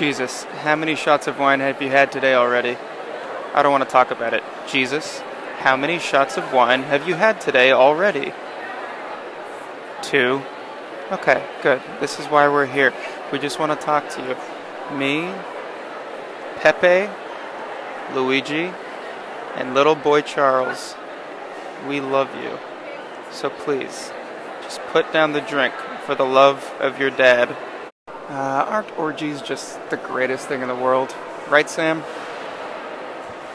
Jesus, how many shots of wine have you had today already? I don't want to talk about it. Jesus, how many shots of wine have you had today already? Two. Okay, good. This is why we're here. We just want to talk to you. Me, Pepe, Luigi, and little boy Charles. We love you. So please, just put down the drink for the love of your dad. Uh, aren't orgies just the greatest thing in the world? Right, Sam?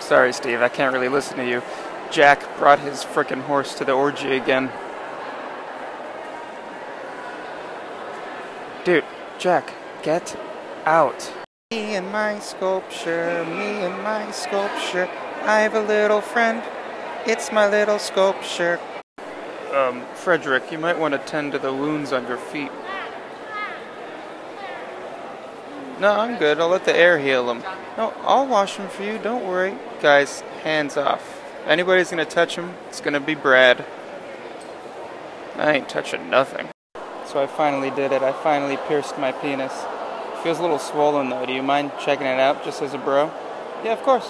Sorry, Steve, I can't really listen to you. Jack brought his frickin' horse to the orgy again. Dude, Jack, get out. Me and my sculpture, me and my sculpture. I have a little friend. It's my little sculpture. Um, Frederick, you might want to tend to the wounds on your feet. No, I'm good. I'll let the air heal them. No, I'll wash them for you. Don't worry. Guys, hands off. If anybody's gonna touch him, it's gonna be Brad. I ain't touching nothing. So I finally did it. I finally pierced my penis. Feels a little swollen though. Do you mind checking it out just as a bro? Yeah, of course.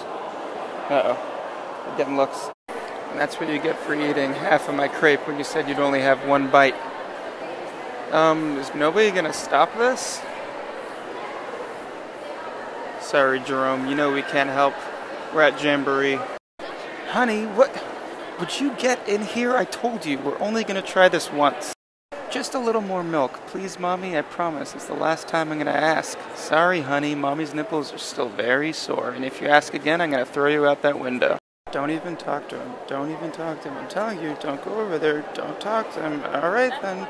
Uh oh. Getting looks. And that's what you get for eating half of my crepe when you said you'd only have one bite. Um, is nobody gonna stop this? Sorry, Jerome, you know we can't help. We're at Jamboree. Honey, what? Would you get in here? I told you, we're only gonna try this once. Just a little more milk, please, Mommy. I promise it's the last time I'm gonna ask. Sorry, honey, Mommy's nipples are still very sore, and if you ask again, I'm gonna throw you out that window. Don't even talk to him. Don't even talk to him. I'm telling you, don't go over there. Don't talk to him. Alright then.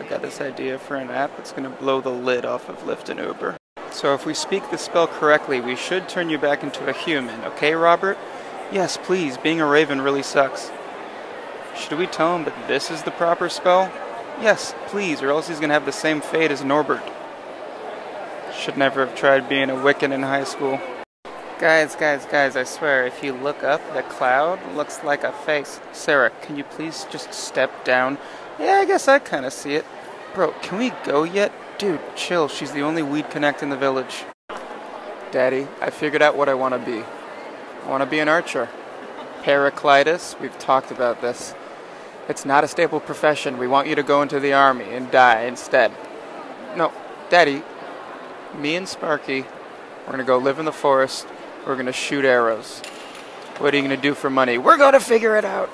I got this idea for an app that's gonna blow the lid off of Lyft and Uber. So if we speak the spell correctly, we should turn you back into a human, okay, Robert? Yes, please. Being a raven really sucks. Should we tell him that this is the proper spell? Yes, please, or else he's gonna have the same fate as Norbert. Should never have tried being a Wiccan in high school. Guys, guys, guys, I swear, if you look up, the cloud looks like a face. Sarah, can you please just step down? Yeah, I guess I kinda see it. Bro, can we go yet? Dude, chill, she's the only weed connect in the village. Daddy, I figured out what I wanna be. I wanna be an archer. Heraclitus, we've talked about this. It's not a stable profession. We want you to go into the army and die instead. No, Daddy, me and Sparky, we're gonna go live in the forest. We're gonna shoot arrows. What are you gonna do for money? We're gonna figure it out.